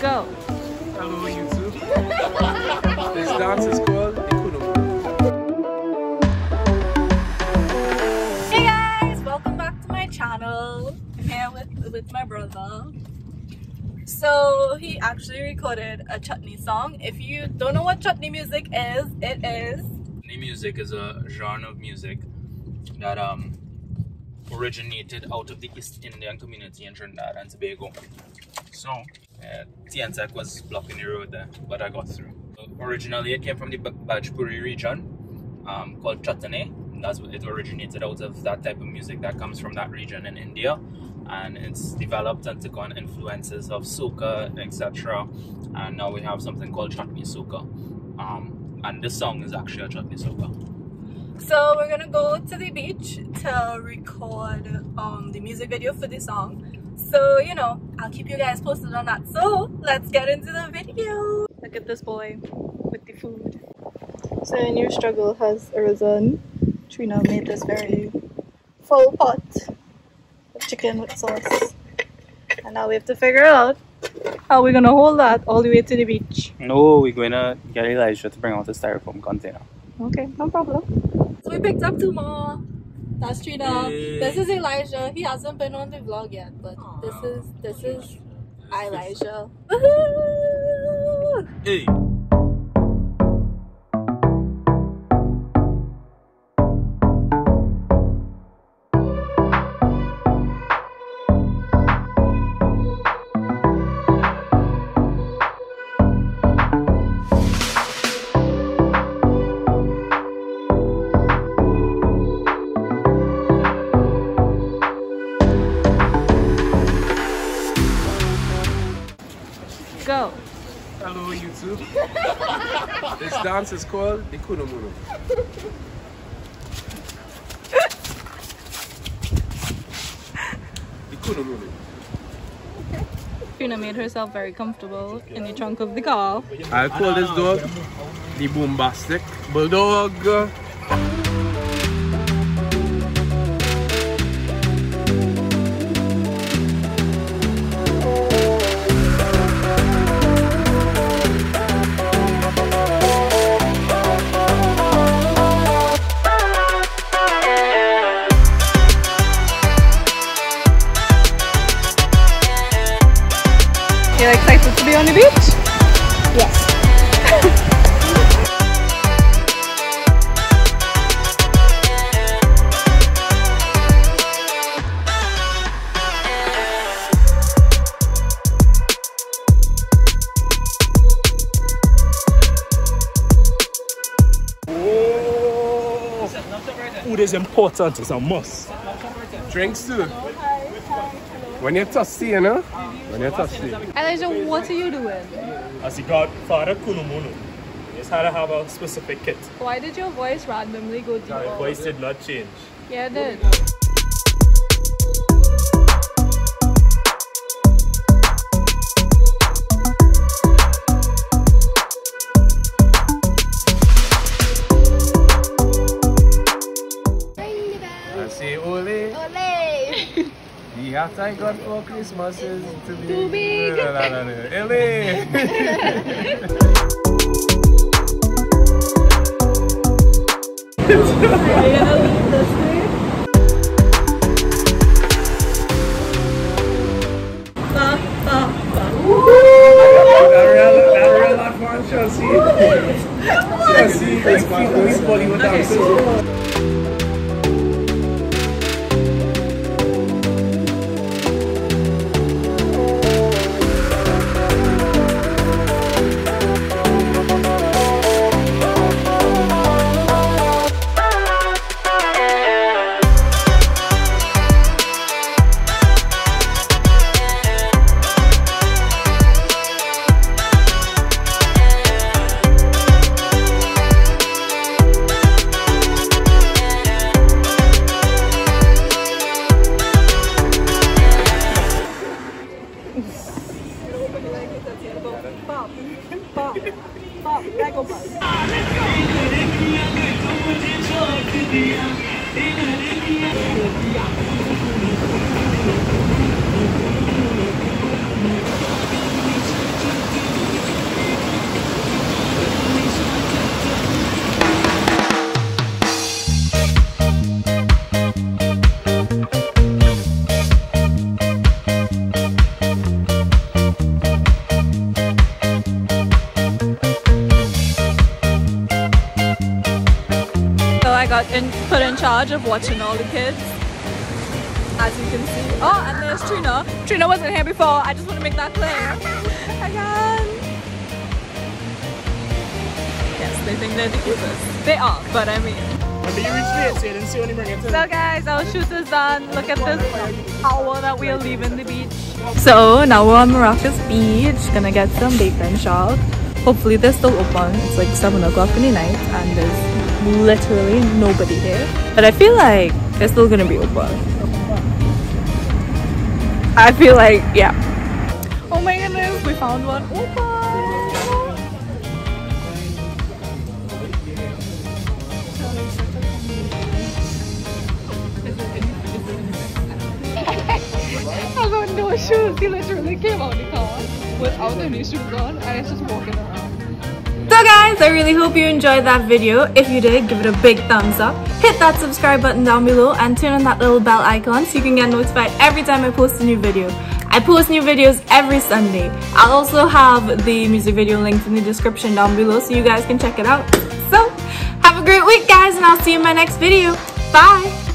Go. Hello YouTube. this dance is called Ikunumu. Hey guys, welcome back to my channel. I'm here with, with my brother. So he actually recorded a chutney song. If you don't know what chutney music is, it is Chutney music is a genre of music that um originated out of the East Indian community in Trinidad and Tobago. So, uh, T&TEC was blocking the road there, but I got through. So originally, it came from the Bhojpuri region um, called Chutney. That's what it originated out of that type of music that comes from that region in India. And it's developed and took on influences of soca, etc. And now we have something called chutney soca. Um, and this song is actually a chutney soca. So we're gonna go to the beach to record um, the music video for the song. So you know, I'll keep you guys posted on that. So let's get into the video. Look at this boy with the food. So a new struggle has arisen. Trina made this very full pot of chicken with sauce. And now we have to figure out how we're gonna hold that all the way to the beach. No, we're going to get Elijah to bring out the styrofoam container. Okay, no problem. So we picked up two more. That's Trina. This is Elijah. He hasn't been on the vlog yet, but this is this is Elijah. Hey! This dance is called the Cunumunu. the Ikunumu. Trina made herself very comfortable in the trunk of the car. I call this dog the Boombastic Bulldog. You're excited to be on the beach? Yes. Food is important, it's a must. Drinks too. When you're thirsty, you know? When you're thirsty. Elijah, what are you doing? as the godfather Cunumunu. You just had to have a specific kit. Why did your voice randomly go My voice did not change. Yeah, it did. The hat I got for Christmas is to be Too big. No, no, no, no. Ole. Are you gonna leave this way? Pop, that go buzz. In, put in charge of watching all the kids. As you can see. Oh, and there's Trina. Trina wasn't here before. I just want to make that clear. Again. Yes, they think they're the cutest. They are, but I mean. Remember you reached late, so you didn't see when you bring it in. So guys, our shoot is done. Look at this hour that we are leaving the beach. So now we're on Maracas Beach. Gonna get some bake and shark. Hopefully they're still open. It's like 7 o'clock in the night and there's literally nobody here. But I feel like they're still gonna be open. I feel like, yeah. Oh my goodness, we found one open. I got no shoes. He literally came out the car without any shoes on and it's just walking around. So guys, I really hope you enjoyed that video. If you did, give it a big thumbs up. Hit that subscribe button down below and turn on that little bell icon so you can get notified every time I post a new video. I post new videos every Sunday. I'll also have the music video linked in the description down below so you guys can check it out. So, have a great week guys and I'll see you in my next video. Bye!